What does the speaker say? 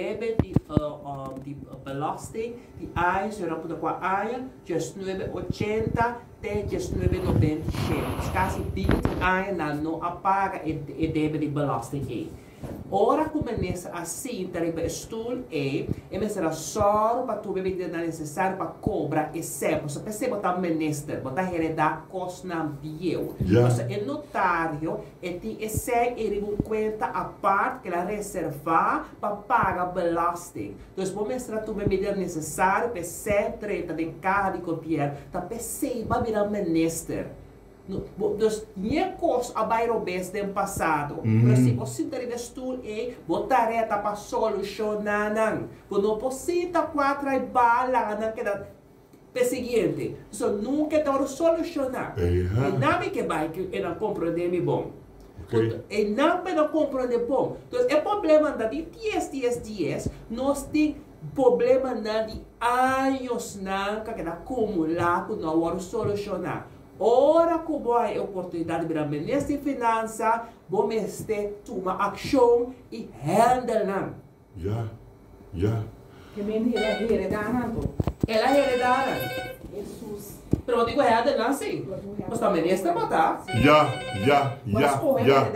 deve die, eh, eh, die belasting, die AIS, rapporto qua AIA, 1980 cioè te 1995. Dus die dient AIA nou appaga e, e deve die belasting in. Ora começa assim, tarefa estudo e e me será só para tu beber não necessário para cobrar e sempre. Você percebe botar minister, botar heredar cost na bio. Yeah. Você é notário e tem esse e conta a parte que ela reserva para pagar belasting. Então, vou mostrar tu beber necessário para ser treta de carro de copiar, tá perceba virar minister. Dus nie kos a bairro bes del passado. Mm. Pero se você ter de stoel e botareta para solucionar não. Quando não posita quatro e bala não que da seguinte. So nunca te solucionar. E nada que vai que não compreende bom. Ok. E não não compreende bom. Então, é problema da de 10, 10, 10, nós tem problema na de anos não que acumular que não solucionar. Ora boa a oportunidade para ministro de finanças, vamos ter uma ação e handle não. Ja, ja. Que men hela heredagen då. Ela heredaram. Jesus. Pero digo handle não sim. Mas também. Ja, ja, Mas ja, corre ja. heredagen.